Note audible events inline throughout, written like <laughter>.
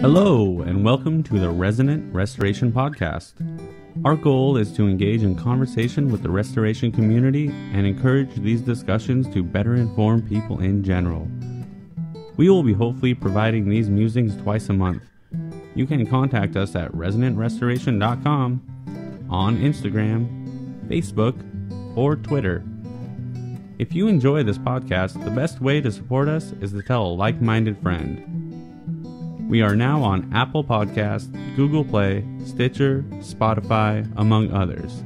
Hello, and welcome to the Resonant Restoration Podcast. Our goal is to engage in conversation with the restoration community and encourage these discussions to better inform people in general. We will be hopefully providing these musings twice a month. You can contact us at resonantrestoration.com, on Instagram, Facebook, or Twitter. If you enjoy this podcast, the best way to support us is to tell a like minded friend. We are now on Apple Podcast, Google Play, Stitcher, Spotify, among others.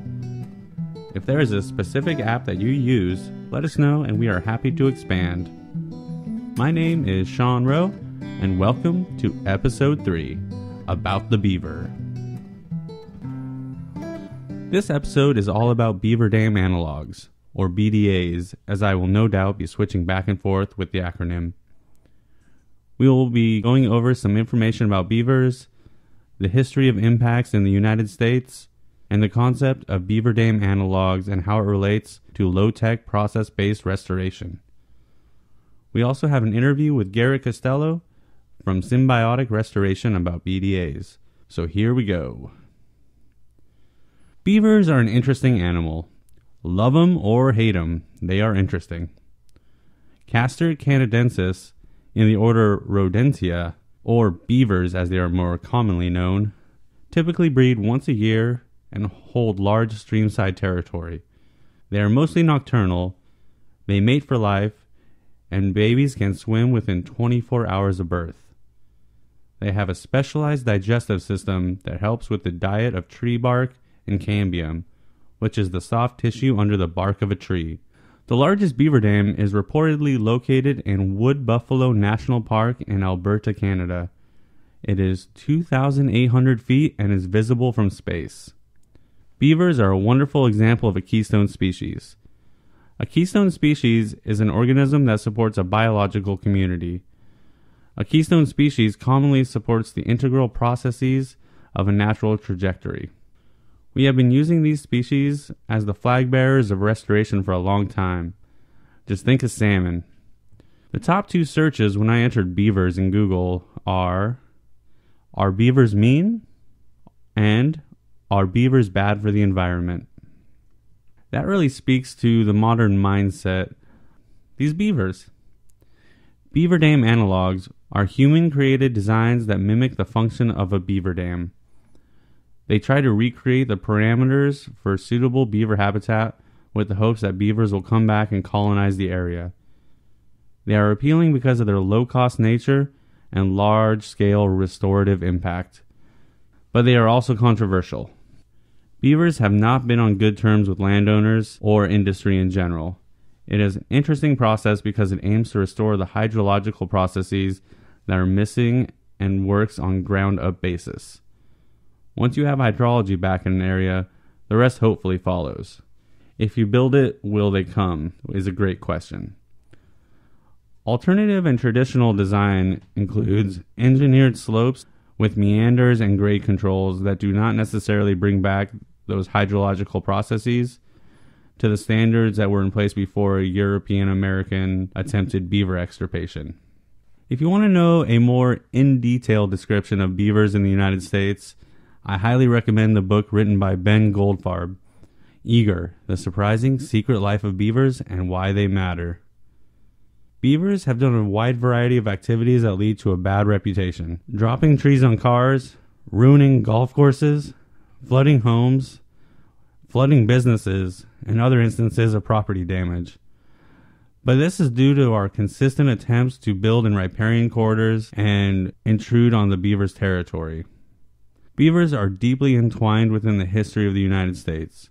If there is a specific app that you use, let us know and we are happy to expand. My name is Sean Rowe, and welcome to episode 3 About the Beaver. This episode is all about Beaver Dam analogs, or BDAs, as I will no doubt be switching back and forth with the acronym. We will be going over some information about beavers, the history of impacts in the United States, and the concept of beaver dam analogs and how it relates to low tech process based restoration. We also have an interview with Garrett Costello from Symbiotic Restoration about BDAs. So here we go. Beavers are an interesting animal. Love Love 'em or hate hate 'em, they are interesting. Castor canadensis in the order Rodentia, or beavers as they are more commonly known, typically breed once a year and hold large streamside territory. They are mostly nocturnal, they mate for life, and babies can swim within 24 hours of birth. They have a specialized digestive system that helps with the diet of tree bark and cambium, which is the soft tissue under the bark of a tree. The largest beaver dam is reportedly located in Wood Buffalo National Park in Alberta, Canada. It is 2,800 feet and is visible from space. Beavers are a wonderful example of a keystone species. A keystone species is an organism that supports a biological community. A keystone species commonly supports the integral processes of a natural trajectory. We have been using these species as the flag bearers of restoration for a long time. Just think of salmon. The top two searches when I entered beavers in Google are Are beavers mean? and Are beavers bad for the environment? That really speaks to the modern mindset. These beavers. Beaver dam analogs are human created designs that mimic the function of a beaver dam. They try to recreate the parameters for suitable beaver habitat with the hopes that beavers will come back and colonize the area. They are appealing because of their low cost nature and large scale restorative impact. But they are also controversial. Beavers have not been on good terms with landowners or industry in general. It is an interesting process because it aims to restore the hydrological processes that are missing and works on ground up basis. Once you have hydrology back in an area, the rest hopefully follows. If you build it, will they come? is a great question. Alternative and traditional design includes engineered slopes with meanders and grade controls that do not necessarily bring back those hydrological processes to the standards that were in place before European American attempted beaver extirpation. If you want to know a more in detail description of beavers in the United States, I highly recommend the book written by Ben Goldfarb, Eager The Surprising Secret Life of Beavers and Why They Matter. Beavers have done a wide variety of activities that lead to a bad reputation dropping trees on cars, ruining golf courses, flooding homes, flooding businesses, and other instances of property damage. But this is due to our consistent attempts to build in riparian corridors and intrude on the beaver's territory. Beavers are deeply entwined within the history of the United States.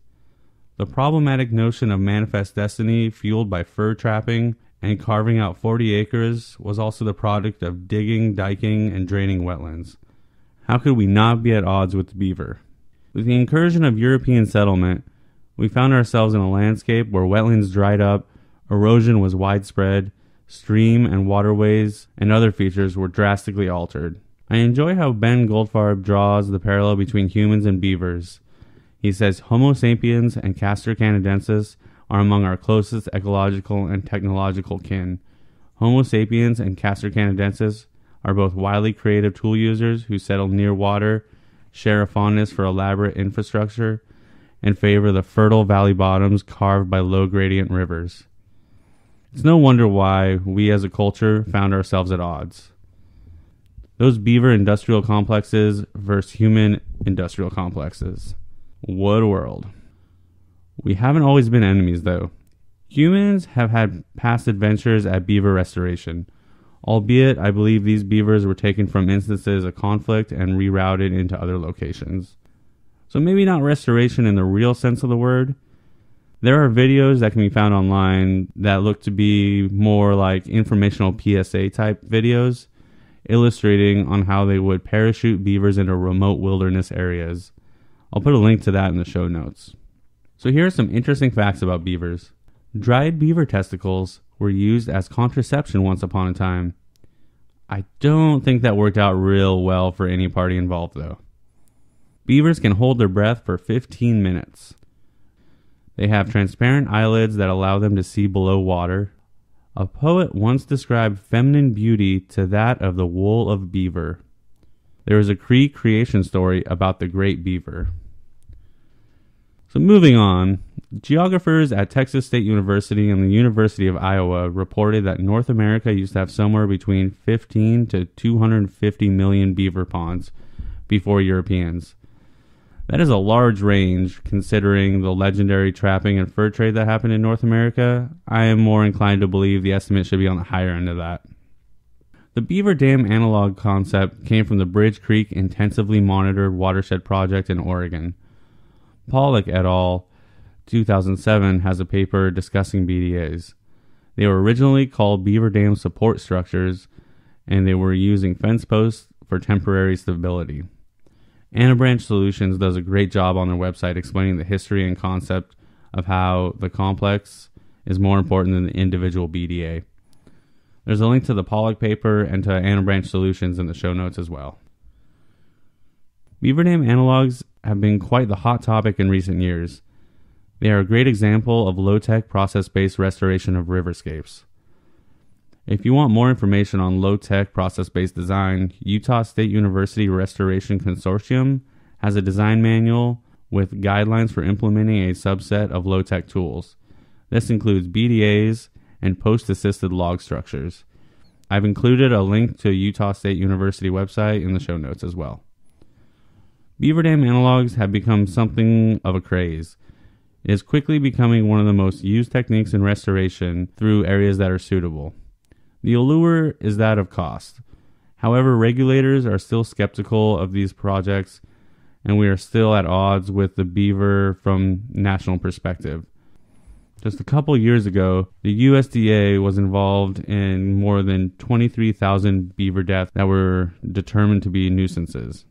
The problematic notion of manifest destiny, fueled by fur trapping and carving out 40 acres, was also the product of digging, diking, and draining wetlands. How could we not be at odds with the beaver? With the incursion of European settlement, we found ourselves in a landscape where wetlands dried up, erosion was widespread, stream and waterways and other features were drastically altered. I enjoy how Ben Goldfarb draws the parallel between humans and beavers. He says Homo sapiens and Castor canadensis are among our closest ecological and technological kin. Homo sapiens and Castor canadensis are both wildly creative tool users who settle near water, share a fondness for elaborate infrastructure, and favor the fertile valley bottoms carved by low gradient rivers. It's no wonder why we as a culture found ourselves at odds. Those beaver industrial complexes versus human industrial complexes. What world. We haven't always been enemies, though. Humans have had past adventures at beaver restoration, albeit I believe these beavers were taken from instances of conflict and rerouted into other locations. So maybe not restoration in the real sense of the word, there are videos that can be found online that look to be more like informational PSA type videos, illustrating on how they would parachute beavers into remote wilderness areas. I'll put a link to that in the show notes. So here are some interesting facts about beavers. Dried beaver testicles were used as contraception once upon a time. I don't think that worked out real well for any party involved though. Beavers can hold their breath for 15 minutes. They have transparent eyelids that allow them to see below water. A poet once described feminine beauty to that of the wool of beaver. There is a Cree creation story about the great beaver. So, moving on, geographers at Texas State University and the University of Iowa reported that North America used to have somewhere between 15 to 250 million beaver ponds before Europeans. That is a large range considering the legendary trapping and fur trade that happened in North America. I am more inclined to believe the estimate should be on the higher end of that. The Beaver Dam analog concept came from the Bridge Creek Intensively Monitored Watershed Project in Oregon. Pollock et al. 2007 has a paper discussing BDAs. They were originally called Beaver Dam Support Structures, and they were using fence posts for temporary stability. Anabranch Solutions does a great job on their website explaining the history and concept of how the complex is more important than the individual BDA. There's a link to the Pollock paper and to Anabranch Solutions in the show notes as well. Beaver Dam analogs have been quite the hot topic in recent years. They are a great example of low tech process based restoration of riverscapes. If you want more information on low tech process based design, Utah State University Restoration Consortium has a design manual with guidelines for implementing a subset of low tech tools. This includes BDAs and post assisted log structures. I've included a link to Utah State University website in the show notes as well. Beaver Dam analogs have become something of a craze. It is quickly becoming one of the most used techniques in restoration through areas that are suitable. The allure is that of cost. However, regulators are still skeptical of these projects, and we are still at odds with the beaver from national perspective. Just a couple years ago, the USDA was involved in more than 23,000 beaver deaths that were determined to be nuisances.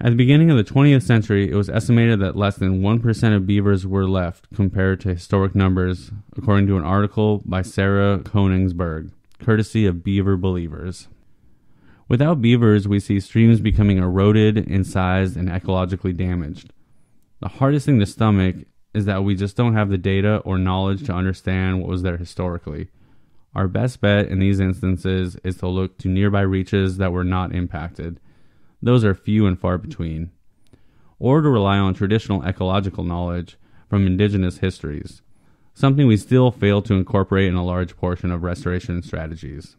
At the beginning of the 20th century, it was estimated that less than 1% of beavers were left compared to historic numbers, according to an article by Sarah Koenigsberg, courtesy of Beaver Believers. Without beavers, we see streams becoming eroded in size and ecologically damaged. The hardest thing to stomach is that we just don't have the data or knowledge to understand what was there historically. Our best bet in these instances is to look to nearby reaches that were not impacted those are few and far between, or to rely on traditional ecological knowledge from indigenous histories, something we still fail to incorporate in a large portion of restoration strategies.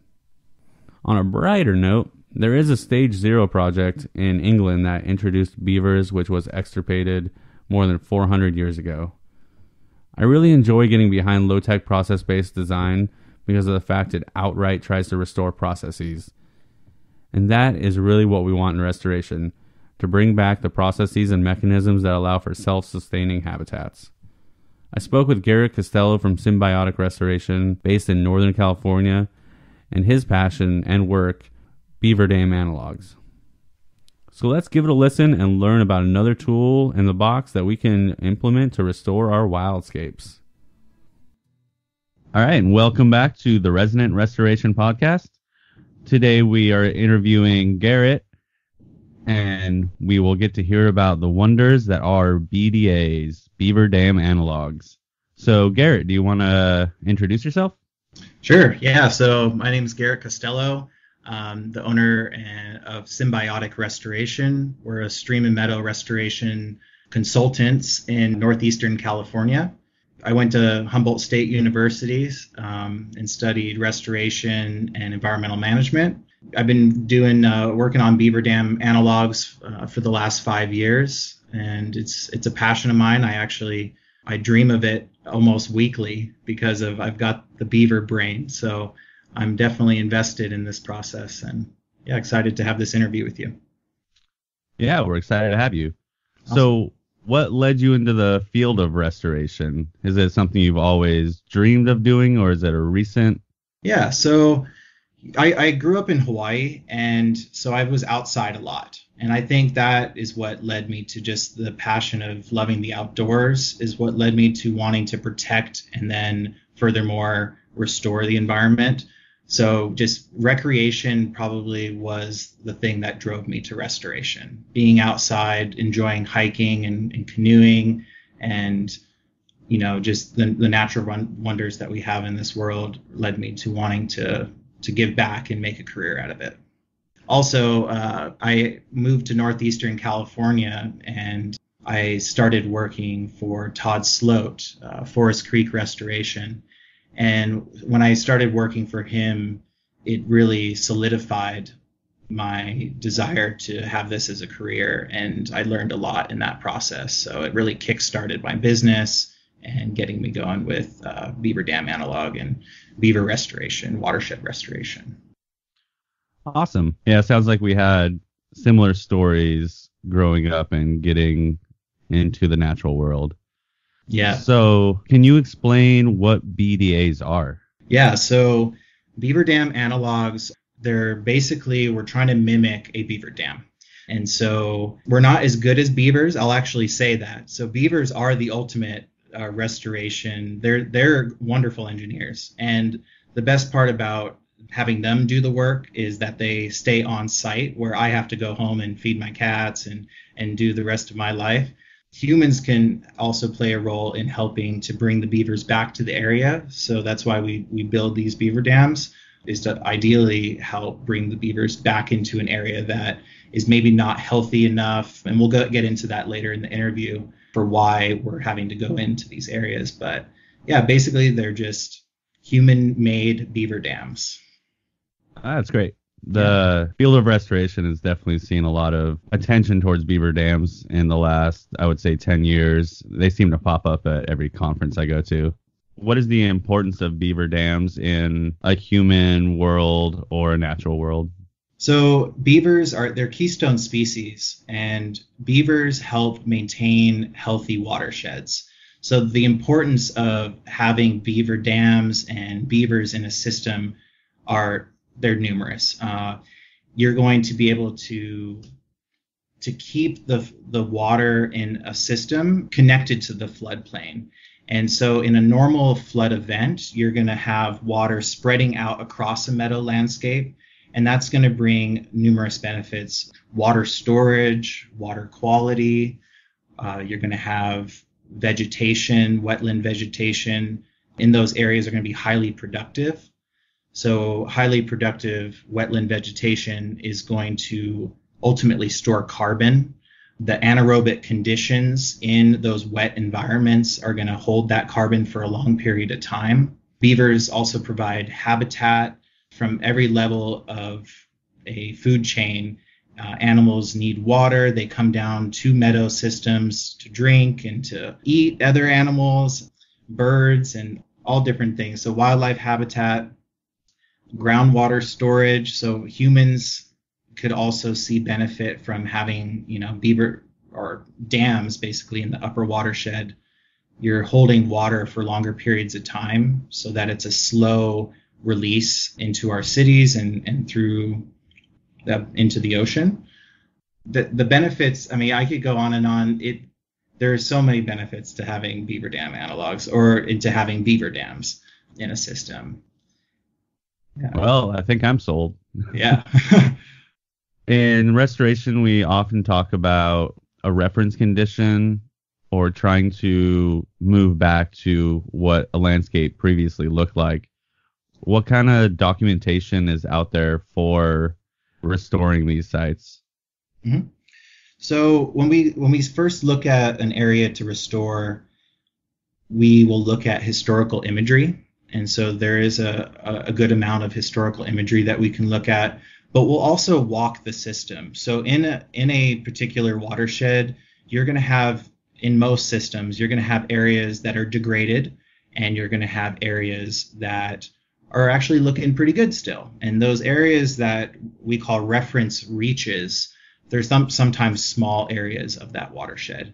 On a brighter note, there is a Stage Zero project in England that introduced beavers, which was extirpated more than 400 years ago. I really enjoy getting behind low tech process based design because of the fact it outright tries to restore processes and that is really what we want in restoration to bring back the processes and mechanisms that allow for self sustaining habitats. I spoke with Garrett Costello from Symbiotic Restoration, based in Northern California, and his passion and work, Beaver Dam Analogs. So let's give it a listen and learn about another tool in the box that we can implement to restore our wildscapes. All right, and welcome back to the Resonant Restoration Podcast. Today we are interviewing Garrett, and we will get to hear about the wonders that are BDAs, Beaver Dam Analogs. So, Garrett, do you want to introduce yourself? Sure. Yeah. So, my name is Garrett Costello. um, the owner of Symbiotic Restoration. We're a stream and meadow restoration consultants in northeastern California. I went to Humboldt State University um, and studied restoration and environmental management. I've been doing uh, working on beaver dam analogs uh, for the last five years, and it's it's a passion of mine. I actually I dream of it almost weekly because of I've got the beaver brain. So I'm definitely invested in this process, and yeah, excited to have this interview with you. Yeah, we're excited to have you. Awesome. So what led you into the field of restoration? Is it something you've always dreamed of doing, or is it a recent? Yeah, so I, I grew up in Hawaii, and so I was outside a lot, and I think that is what led me to just the passion of loving the outdoors. Is what led me to wanting to protect and then furthermore restore the environment. So just recreation probably was the thing that drove me to restoration. Being outside, enjoying hiking and, and canoeing, and you know just the, the natural run, wonders that we have in this world led me to wanting to to give back and make a career out of it. Also, uh, I moved to northeastern California and I started working for Todd Sloat, uh, Forest Creek Restoration and when I started working for him, it really solidified my desire to have this as a career. And I learned a lot in that process. So it really kickstarted my business and getting me going with uh, beaver dam analog and beaver restoration, watershed restoration. Awesome. Yeah, sounds like we had similar stories growing up and getting into the natural world. Yeah. So, can you explain what BDAs are? Yeah. So, beaver dam analogs, they're basically, we're trying to mimic a beaver dam. And so, we're not as good as beavers. I'll actually say that. So, beavers are the ultimate uh, restoration. They're they're wonderful engineers, and the best part about having them do the work is that they stay on site where I have to go home and feed my cats and and do the rest of my life humans can also play a role in helping to bring the beavers back to the area. So that's why we, we build these beaver dams is to ideally help bring the beavers back into an area that is maybe not healthy enough. And we'll go, get into that later in the interview for why we're having to go into these areas. But yeah, basically they're just human made beaver dams. Ah, that's great the field of restoration has definitely seen a lot of attention towards beaver dams in the last, I would say, 10 years. They seem to pop up at every conference I go to. What is the importance of beaver dams in a human world or a natural world? So beavers are they're keystone species and beavers help maintain healthy watersheds. So the importance of having beaver dams and beavers in a system are they're numerous. Uh, you're going to be able to to keep the the water in a system connected to the floodplain. And so in a normal flood event, you're going to have water spreading out across a meadow landscape, and that's going to bring numerous benefits: water storage, water quality. Uh, you're going to have vegetation, wetland vegetation in those areas are going to be highly productive. So, highly productive wetland vegetation is going to ultimately store carbon. The anaerobic conditions in those wet environments are going to hold that carbon for a long period of time. Beavers also provide habitat from every level of a food chain. Uh, animals need water. They come down to meadow systems to drink and to eat other animals, birds, and all different things. So, wildlife habitat groundwater storage. So humans could also see benefit from having, you know, beaver or dams basically in the upper watershed. You're holding water for longer periods of time so that it's a slow release into our cities and, and through the, into the ocean. The, the benefits, I mean, I could go on and on. It there are so many benefits to having beaver dam analogs or into having beaver dams in a system. Yeah. Well, I think I'm sold. Yeah. <laughs> In restoration, we often talk about a reference condition or trying to move back to what a landscape previously looked like. What kind of documentation is out there for restoring these sites? Mm-hmm. So when we when we first look at an area to restore, we will look at historical imagery, and so there is a, a good amount of historical imagery that we can look at. But we'll also walk the system. So in a in a particular watershed, you're going to have in most systems you're going to have areas that are degraded, and you're going to have areas that are actually looking pretty good still. And those areas that we call reference reaches there's some sometimes small areas of that watershed.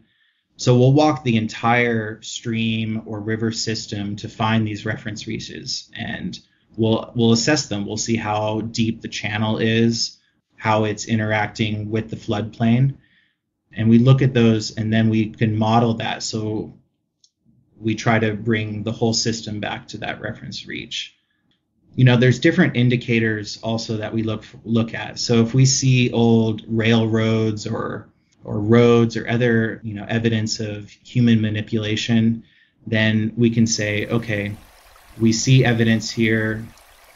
So we'll walk the entire stream or river system to find these reference reaches and we'll we'll assess them. We'll see how deep the channel is, how it's interacting with the floodplain. And we look at those and then we can model that. So we try to bring the whole system back to that reference reach you know there's different indicators also that we look look at so if we see old railroads or or roads or other you know evidence of human manipulation then we can say okay we see evidence here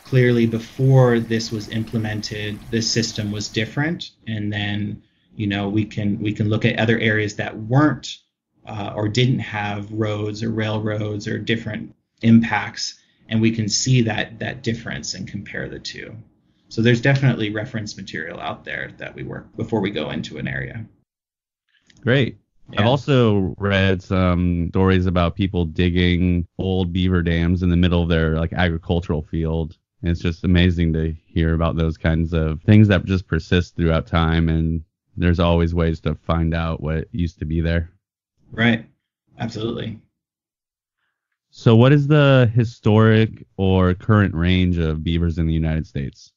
clearly before this was implemented this system was different and then you know we can we can look at other areas that weren't uh, or didn't have roads or railroads or different impacts and we can see that that difference and compare the two. So there's definitely reference material out there that we work before we go into an area. Great. Yeah. I've also read some stories about people digging old beaver dams in the middle of their like agricultural field. And it's just amazing to hear about those kinds of things that just persist throughout time and there's always ways to find out what used to be there. Right. Absolutely. So, what is the historic or current range of beavers in the United States?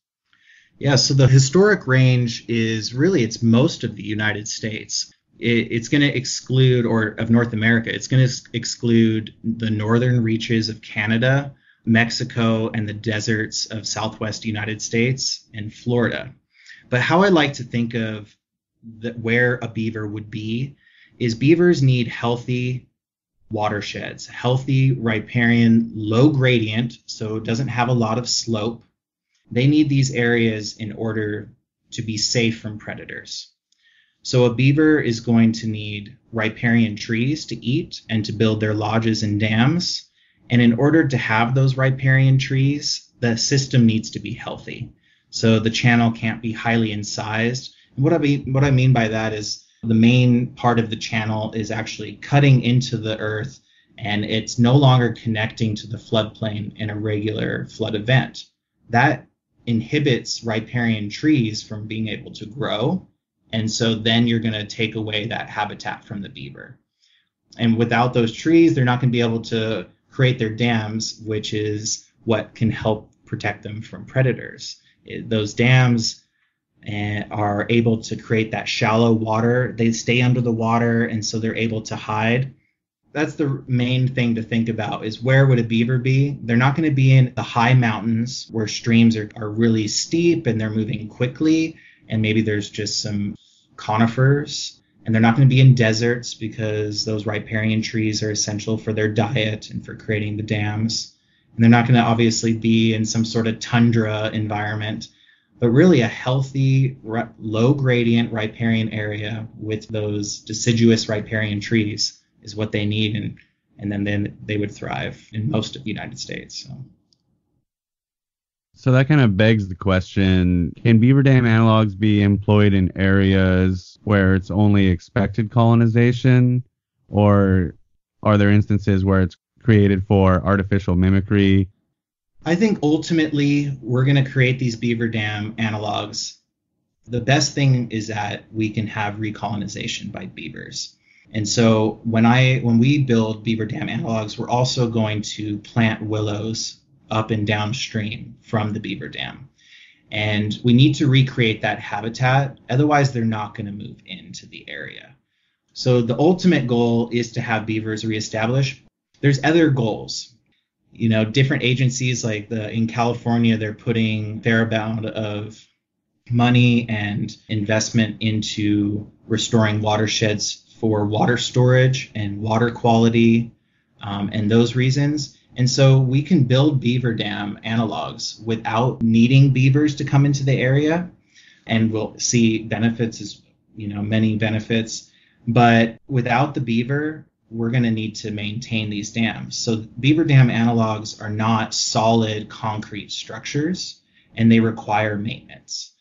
Yeah, so the historic range is really it's most of the United States. It, it's going to exclude, or of North America, it's going to exclude the northern reaches of Canada, Mexico, and the deserts of Southwest United States and Florida. But how I like to think of where a beaver would be is beavers need healthy watersheds, healthy riparian, low gradient, so it doesn't have a lot of slope. They need these areas in order to be safe from predators. So a beaver is going to need riparian trees to eat and to build their lodges and dams. And in order to have those riparian trees, the system needs to be healthy. So the channel can't be highly incised. And what I mean, what I mean by that is the main part of the channel is actually cutting into the earth and it's no longer connecting to the floodplain in a regular flood event. That inhibits riparian trees from being able to grow. And so then you're going to take away that habitat from the beaver. And without those trees, they're not going to be able to create their dams, which is what can help protect them from predators. It, those dams and are able to create that shallow water. They stay under the water, and so they're able to hide. That's the main thing to think about is where would a beaver be? They're not going to be in the high mountains where streams are, are really steep and they're moving quickly, and maybe there's just some conifers. And they're not going to be in deserts because those riparian trees are essential for their diet and for creating the dams. And they're not going to obviously be in some sort of tundra environment but really a healthy, low gradient riparian area with those deciduous riparian trees is what they need, and and then then they would thrive in most of the United States. So. So that kind of begs the question can beaver dam analogs be employed in areas where it's only expected colonization? Or are there instances where it's created for artificial mimicry I think ultimately we're going to create these beaver dam analogs. The best thing is that we can have recolonization by beavers. And so when I when we build beaver dam analogs, we're also going to plant willows up and downstream from the beaver dam. And we need to recreate that habitat, otherwise they're not going to move into the area. So the ultimate goal is to have beavers reestablish. There's other goals you know, different agencies like the in California, they're putting fair amount of money and investment into restoring watersheds for water storage and water quality um, and those reasons. And so we can build beaver dam analogs without needing beavers to come into the area. And we'll see benefits as, you know, many benefits. But without the beaver, we're going to need to maintain these dams. So beaver dam analogs are not solid concrete structures and they require maintenance.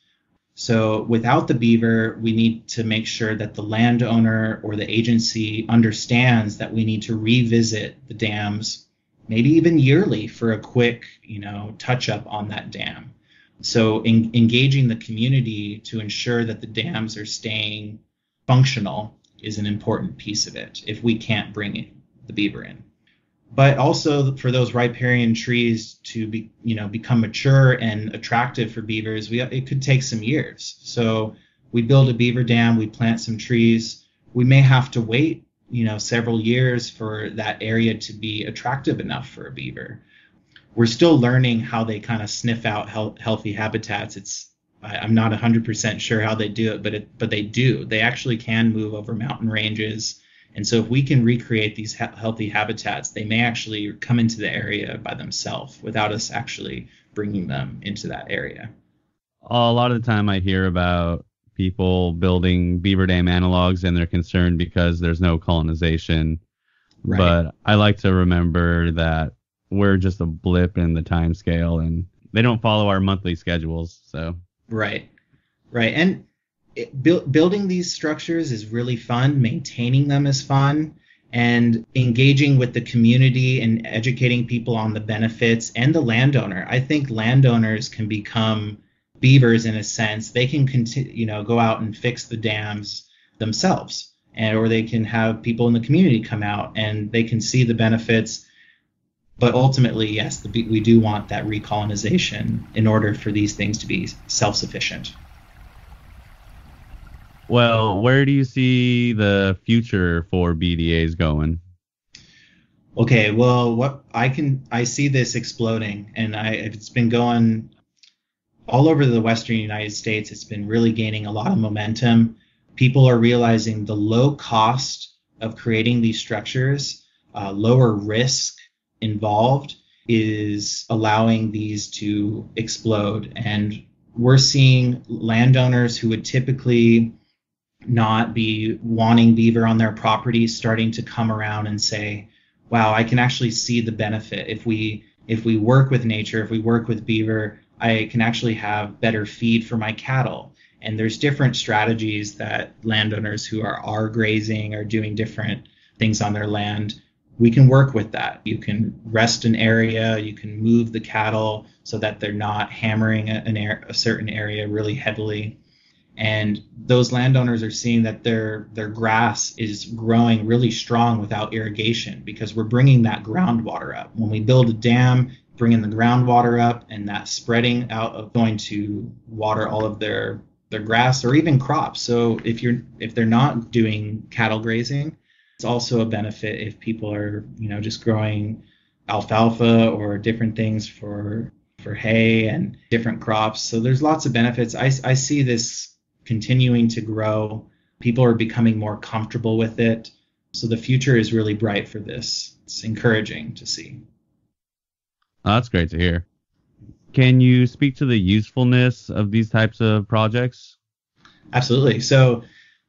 So without the beaver, we need to make sure that the landowner or the agency understands that we need to revisit the dams maybe even yearly for a quick, you know, touch up on that dam. So in, engaging the community to ensure that the dams are staying functional is an important piece of it if we can't bring the beaver in. But also for those riparian trees to be you know become mature and attractive for beavers we it could take some years. So we build a beaver dam we plant some trees. We may have to wait you know several years for that area to be attractive enough for a beaver. We're still learning how they kind of sniff out health, healthy habitats. It's I, i'm not 100% sure how they do it but it but they do. They actually can move over mountain ranges. And so if we can recreate these healthy habitats, they may actually come into the area by themselves without us actually bringing them into that area. A lot of the time I hear about people building beaver dam analogs and they're concerned because there's no colonization. Right. But I like to remember that we're just a blip in the time scale and they don't follow our monthly schedules. So Right. Right. And it, bu- building these structures is really fun. Maintaining them is fun. And engaging with the community and educating people on the benefits and the landowner. I think landowners can become beavers in a sense. They can continue, you know, go out and fix the dams themselves, and or they can have people in the community come out and they can see the benefits. But ultimately, yes, the, we do want that recolonization in order for these things to be self-sufficient. Well, where do you see the future for BDAs going? Okay, well, what I can I see this exploding, and I it's been going all over the Western United States. It's been really gaining a lot of momentum. People are realizing the low cost of creating these structures, uh, lower risk involved, is allowing these to explode. And we're seeing landowners who would typically not be wanting beaver on their property starting to come around and say wow i can actually see the benefit if we if we work with nature if we work with beaver i can actually have better feed for my cattle. And there's different strategies that landowners who are are grazing are doing different things on their land we can work with that. You can rest an area you can move the cattle so that they're not hammering a, an air, a certain area really heavily. And those landowners are seeing that their their grass is growing really strong without irrigation because we're bringing that groundwater up. When we build a dam, bringing the groundwater up, and that spreading out of going to water all of their their grass or even crops. So if you're if they're not doing cattle grazing, it's also a benefit if people are you know just growing alfalfa or different things for for hay and different crops. So there's lots of benefits. I, I see this continuing to grow. People are becoming more comfortable with it. So the future is really bright for this. It's encouraging to see. Oh, that's great to hear. Can you speak to the usefulness of these types of projects? Absolutely. So,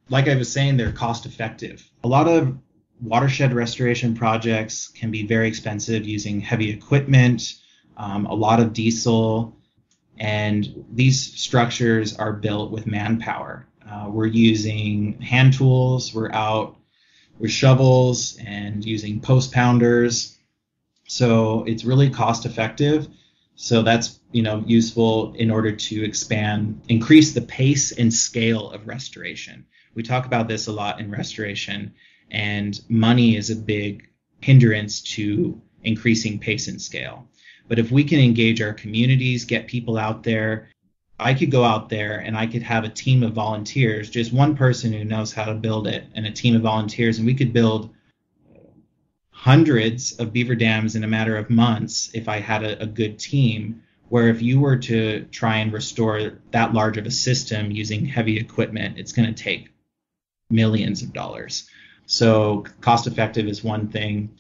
like I was saying, they're cost effective. A lot of watershed restoration projects can be very expensive using heavy equipment, um, a lot of diesel, and these structures are built with manpower. Uh, we're using hand tools, we're out with shovels and using post pounders. So it's really cost effective. So that's you know useful in order to expand, increase the pace and scale of restoration. We talk about this a lot in restoration, and money is a big hindrance to increasing pace and scale. But if we can engage our communities, get people out there, I could go out there and I could have a team of volunteers, just one person who knows how to build it, and a team of volunteers, and we could build hundreds of beaver dams in a matter of months if I had a, a good team. Where if you were to try and restore that large of a system using heavy equipment, it's going to take millions of dollars. So cost effective is one thing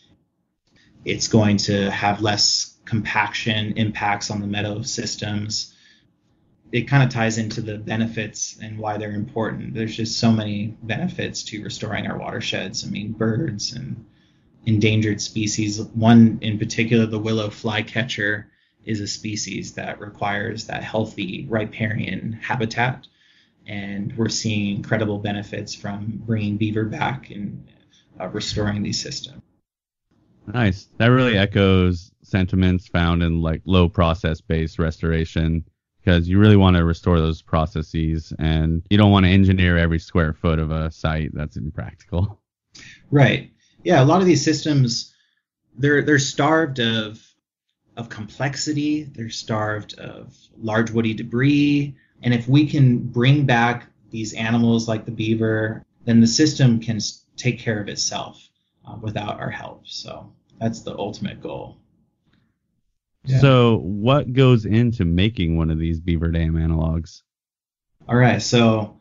It's going to have less compaction impacts on the meadow systems. It kind of ties into the benefits and why they're important. There's just so many benefits to restoring our watersheds. I mean, birds and endangered species. One in particular, the willow flycatcher, is a species that requires that healthy riparian habitat. And we're seeing incredible benefits from bringing beaver back and uh, restoring these systems. Nice. That really echoes sentiments found in like low process based restoration because you really want to restore those processes and you don't want to engineer every square foot of a site. That's impractical. Right. Yeah. A lot of these systems, they're they're starved of of complexity. They're starved of large woody debris. And if we can bring back these animals like the beaver, then the system can take care of itself uh, without our help. So that's the ultimate goal. Yeah. So, what goes into making one of these beaver dam analogs? All right. So,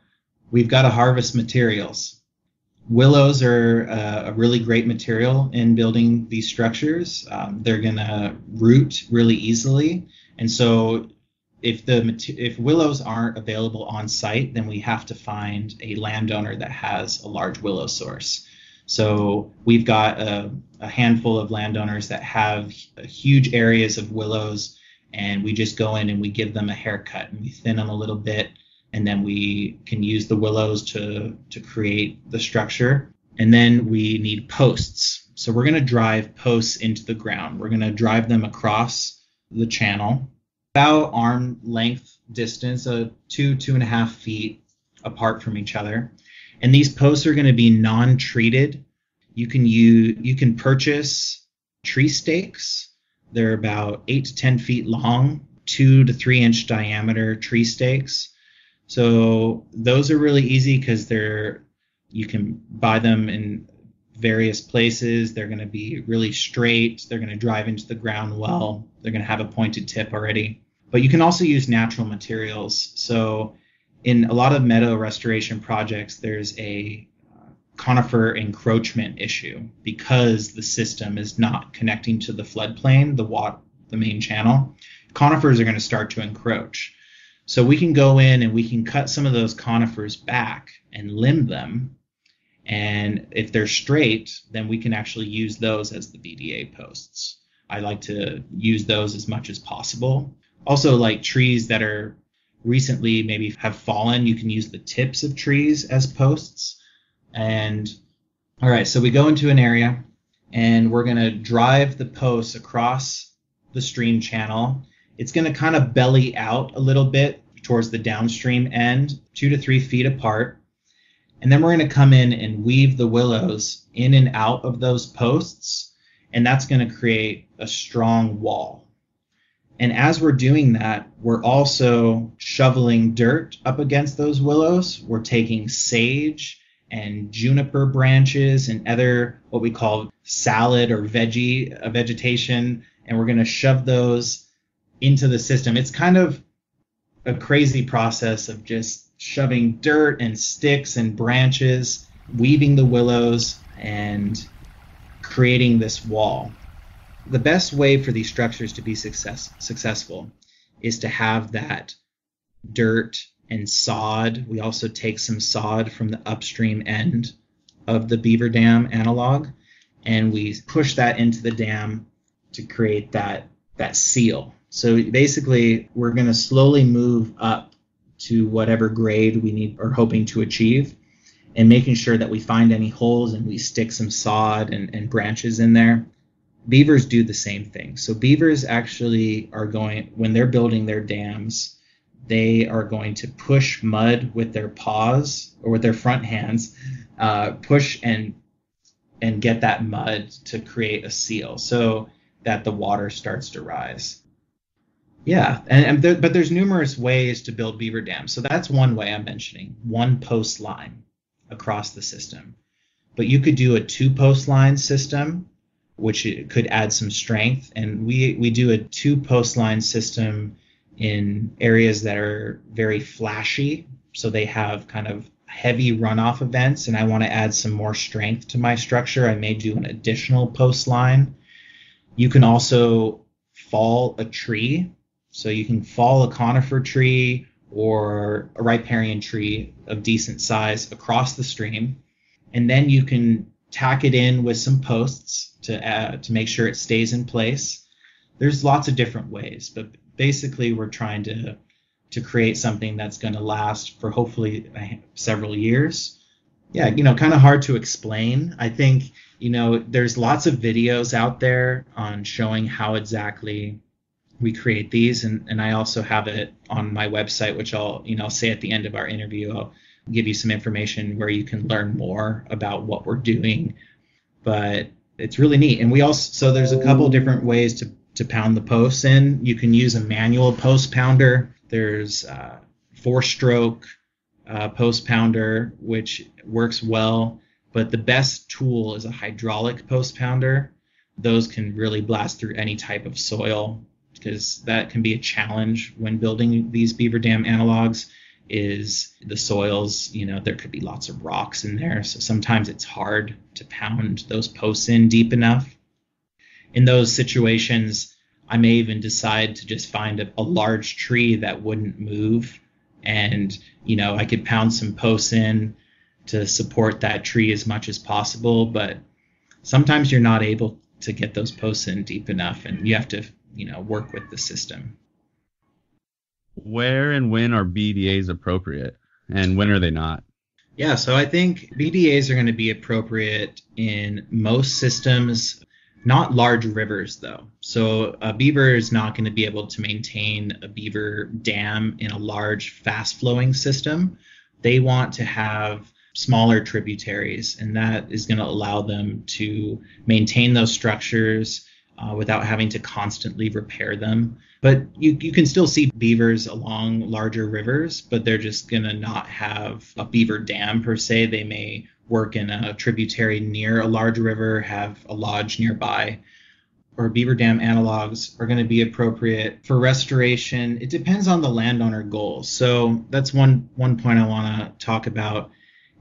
we've got to harvest materials. Willows are uh, a really great material in building these structures. Um, they're going to root really easily. And so, if the if willows aren't available on site, then we have to find a landowner that has a large willow source. So we've got a, a handful of landowners that have huge areas of willows, and we just go in and we give them a haircut and we thin them a little bit, and then we can use the willows to to create the structure. And then we need posts. So we're going to drive posts into the ground. We're going to drive them across the channel, about arm length distance, uh, two two and a half feet apart from each other and these posts are going to be non-treated. You can use you can purchase tree stakes. They're about eight to ten feet long, two to three inch diameter tree stakes. So those are really easy because they're you can buy them in various places. They're going to be really straight. They're going to drive into the ground well. They're going to have a pointed tip already. But you can also use natural materials. So in a lot of meadow restoration projects, there's a uh, conifer encroachment issue because the system is not connecting to the floodplain, the wat, the main channel. Conifers are going to start to encroach. So we can go in and we can cut some of those conifers back and limb them. And if they're straight, then we can actually use those as the BDA posts. I like to use those as much as possible. Also, like trees that are recently maybe have fallen, you can use the tips of trees as posts. And all right, so we go into an area and we're going to drive the posts across the stream channel. It's going to kind of belly out a little bit towards the downstream end, two to three feet apart. And then we're going to come in and weave the willows in and out of those posts. And that's going to create a strong wall. And as we're doing that, we're also shoveling dirt up against those willows. We're taking sage and juniper branches and other what we call salad or veggie uh, vegetation, and we're going to shove those into the system. It's kind of a crazy process of just shoving dirt and sticks and branches, weaving the willows, and creating this wall the best way for these structures to be success, successful is to have that dirt and sod. We also take some sod from the upstream end of the beaver dam analog and we push that into the dam to create that that seal. So basically we're going to slowly move up to whatever grade we need or hoping to achieve and making sure that we find any holes and we stick some sod and, and branches in there beavers do the same thing. So beavers actually are going when they're building their dams, they are going to push mud with their paws or with their front hands, uh, push and and get that mud to create a seal so that the water starts to rise. Yeah, and, and there, but there's numerous ways to build beaver dams. So that's one way I'm mentioning, one post line across the system. But you could do a two post line system which could add some strength. And we we do a two post line system in areas that are very flashy, so they have kind of heavy runoff events, and I want to add some more strength to my structure. I may do an additional post line. You can also fall a tree. So you can fall a conifer tree or a riparian tree of decent size across the stream. And then you can tack it in with some posts to add, to make sure it stays in place. There's lots of different ways, but basically we're trying to to create something that's going to last for hopefully several years. Yeah, you know, kind of hard to explain. I think, you know, there's lots of videos out there on showing how exactly we create these and, and I also have it on my website, which I'll, you know, say at the end of our interview. I'll give you some information where you can learn more about what we're doing. But it's really neat. And we also so there's a couple different ways to to pound the posts in. You can use a manual post pounder. There's four stroke uh, post pounder, which works well. But the best tool is a hydraulic post pounder. Those can really blast through any type of soil because that can be a challenge when building these beaver dam analogs is the soils, you know, there could be lots of rocks in there. So sometimes it's hard to pound those posts in deep enough. In those situations, I may even decide to just find a, a large tree that wouldn't move. And, you know, I could pound some posts in to support that tree as much as possible. But sometimes you're not able to get those posts in deep enough and you have to, you know, work with the system. Where and when are BDAs appropriate, and when are they not? Yeah, so I think BDAs are going to be appropriate in most systems, not large rivers though. So a beaver is not going to be able to maintain a beaver dam in a large, fast flowing system. They want to have smaller tributaries, and that is going to allow them to maintain those structures uh, without having to constantly repair them. But you, you can still see beavers along larger rivers, but they're just going to not have a beaver dam per se. They may work in a tributary near a large river, have a lodge nearby. Or beaver dam analogs are going to be appropriate for restoration. It depends on the landowner goals. So that's one one point I want to talk about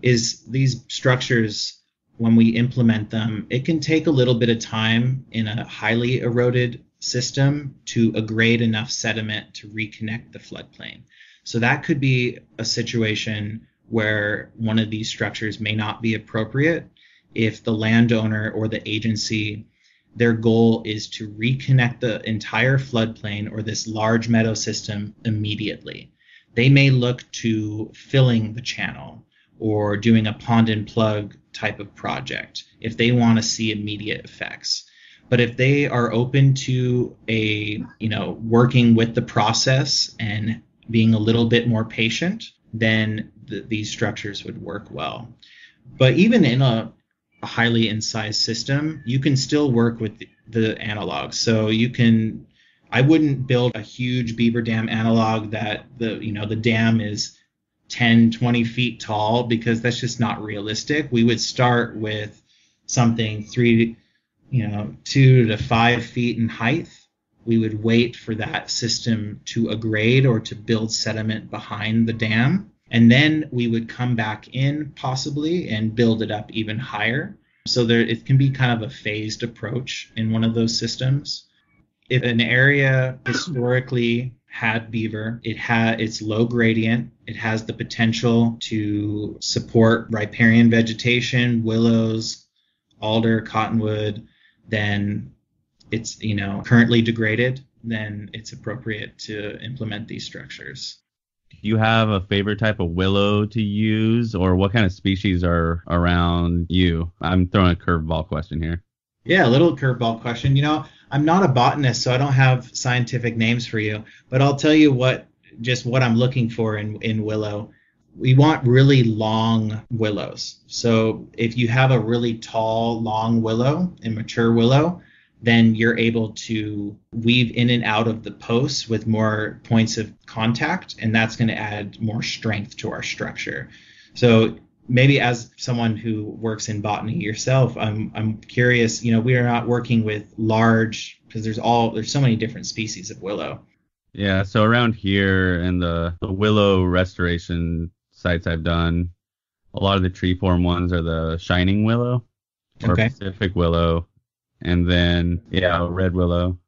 is these structures when we implement them, it can take a little bit of time in a highly eroded system to aggregate enough sediment to reconnect the floodplain. So that could be a situation where one of these structures may not be appropriate if the landowner or the agency their goal is to reconnect the entire floodplain or this large meadow system immediately. They may look to filling the channel or doing a pond and plug type of project if they want to see immediate effects. But if they are open to a, you know, working with the process and being a little bit more patient, then th- these structures would work well. But even in a, a highly incised system, you can still work with the, the analogs. So you can I wouldn't build a huge beaver dam analog that the you know the dam is 10, 20 feet tall because that's just not realistic. We would start with something three, you know, two to five feet in height. We would wait for that system to aggrade or to build sediment behind the dam. And then we would come back in possibly and build it up even higher. So there, it can be kind of a phased approach in one of those systems. If an area historically had beaver. It had it's low gradient. It has the potential to support riparian vegetation, willows, alder, cottonwood. Then it's you know currently degraded. Then it's appropriate to implement these structures. Do you have a favorite type of willow to use, or what kind of species are around you? I'm throwing a curveball question here. Yeah, a little curveball question. You know, I'm not a botanist, so I don't have scientific names for you, but I'll tell you what just what I'm looking for in, in willow. We want really long willows. So if you have a really tall, long willow, a mature willow, then you're able to weave in and out of the posts with more points of contact, and that's going to add more strength to our structure. So maybe as someone who works in botany yourself, I'm I'm curious. You know, we are not working with large because there's all there's so many different species of willow. Yeah, so around here and the, the willow restoration sites I've done, a lot of the tree form ones are the shining willow or okay. Pacific willow. and then yeah, red willow,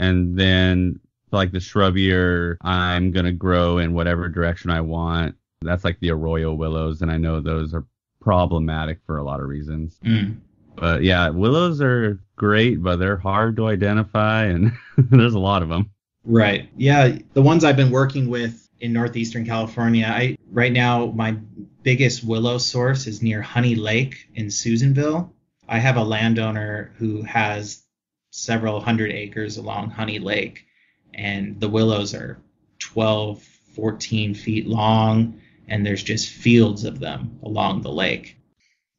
and then like the shrubbier I'm gonna grow in whatever direction I want. That's like the arroyo willows, and I know those are problematic for a lot of reasons. Mm. But yeah, willows are great, but they're hard to identify, and <laughs> there's a lot of them. Right. Yeah, the ones I've been working with in northeastern California, I right now my biggest willow source is near Honey Lake in Susanville. I have a landowner who has several hundred acres along Honey Lake, and the willows are 12, 14 feet long, and there's just fields of them along the lake.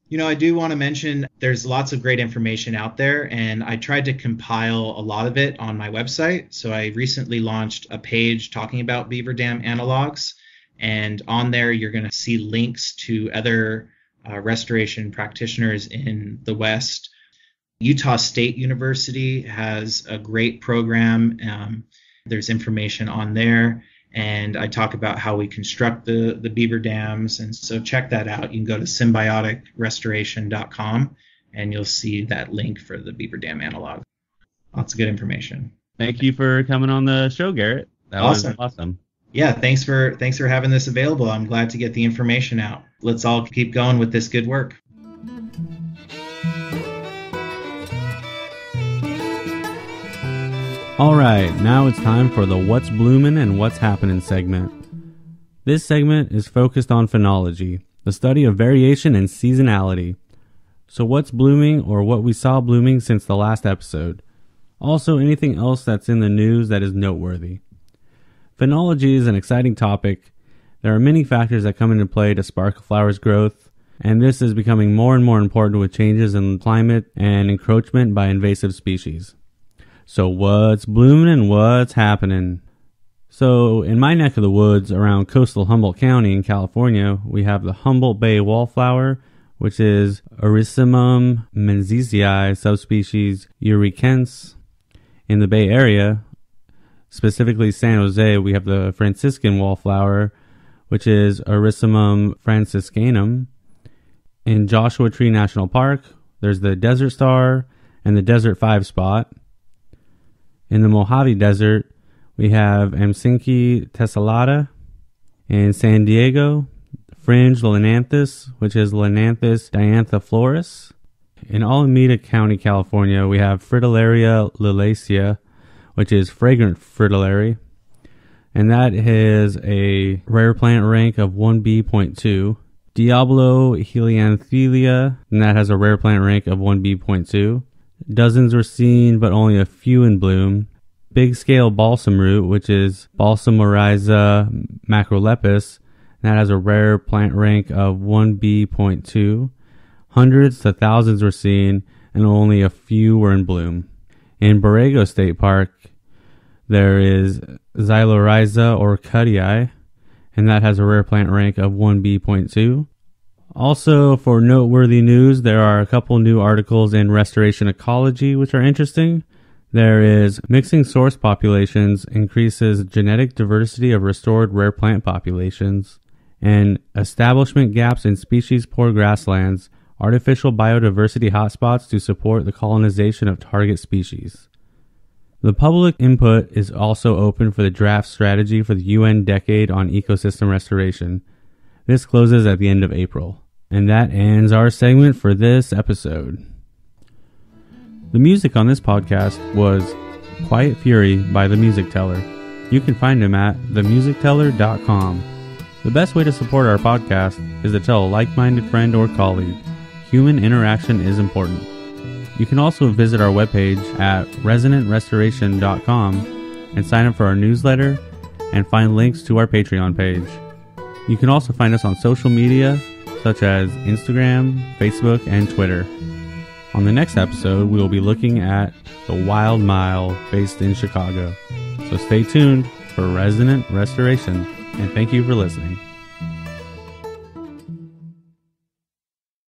You know, I do want to mention there's lots of great information out there, and I tried to compile a lot of it on my website. So I recently launched a page talking about beaver dam analogs, and on there you're going to see links to other uh, restoration practitioners in the West. Utah State University has a great program. Um, there's information on there and I talk about how we construct the the beaver dams. And so check that out. You can go to symbioticrestoration.com and you'll see that link for the beaver dam analog. Lots of good information. Thank you for coming on the show, Garrett. That awesome. was awesome. Yeah, thanks for thanks for having this available. I'm glad to get the information out. Let's all keep going with this good work. Alright, now it's time for the What's Bloomin' and What's Happening segment. This segment is focused on phenology, the study of variation and seasonality. So, what's blooming or what we saw blooming since the last episode? Also, anything else that's in the news that is noteworthy. Phenology is an exciting topic. There are many factors that come into play to spark a flower's growth, and this is becoming more and more important with changes in climate and encroachment by invasive species. So what's blooming and what's happening? So in my neck of the woods around coastal Humboldt County in California, we have the Humboldt Bay wallflower, which is Erysimum menziesii subspecies eurekense. In the Bay Area, specifically San Jose, we have the Franciscan wallflower, which is Erysimum franciscanum. In Joshua Tree National Park, there's the Desert Star and the Desert Five Spot. In the Mojave Desert, we have Amsinckia tessellata. In San Diego, Fringe Linanthus, which is Linanthus dianthiflorus. In Alameda County, California, we have Fritillaria liliacea, which is fragrant fritillary. And that is a rare plant rank of 1B.2. Diablo helianthella, and that has a rare plant rank of 1B.2. Dozens were seen, but only a few in bloom. Big scale balsam root, which is Balsamorhiza macrolepis, that has a rare plant rank of 1B.2. Hundreds to thousands were seen, and only a few were in bloom. In Borrego State Park, there is Xylorhiza orcuttii, and that has a rare plant rank of 1B.2. Also, for noteworthy news, there are a couple new articles in Restoration Ecology which are interesting. There is mixing source populations increases genetic diversity of restored rare plant populations, and establishment gaps in species poor grasslands, artificial biodiversity hotspots to support the colonization of target species. The public input is also open for the draft strategy for the UN Decade on Ecosystem Restoration. This closes at the end of April. And that ends our segment for this episode. The music on this podcast was Quiet Fury by The Music Teller. You can find him at themusicteller.com. The best way to support our podcast is to tell a like minded friend or colleague. Human interaction is important. You can also visit our webpage at resonantrestoration.com and sign up for our newsletter and find links to our Patreon page. You can also find us on social media such as Instagram, Facebook, and Twitter. On the next episode, we will be looking at the Wild Mile based in Chicago. So stay tuned for Resonant Restoration, and thank you for listening.